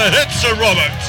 a hit, Sir Robert.